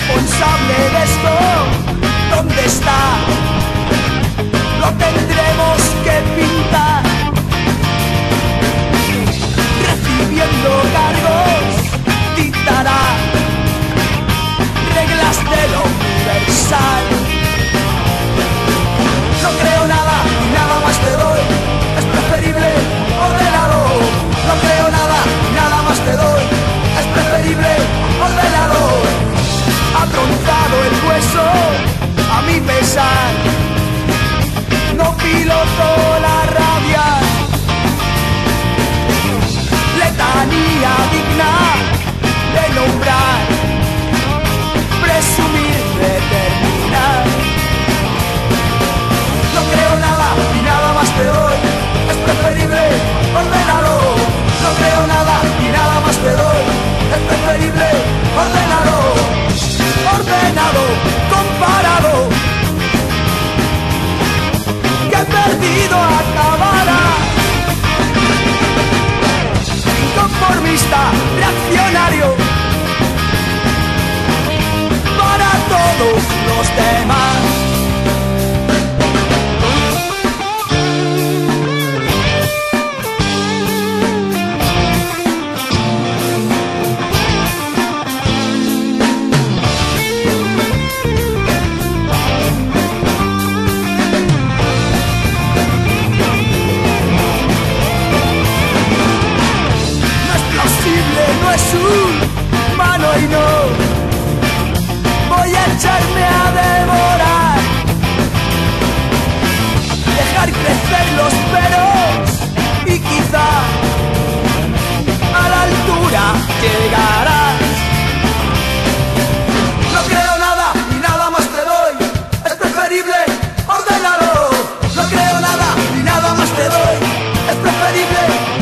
responsable de esto? ¿Dónde está? Lo tendremos todos los demás. Jesús. más te doy, es preferible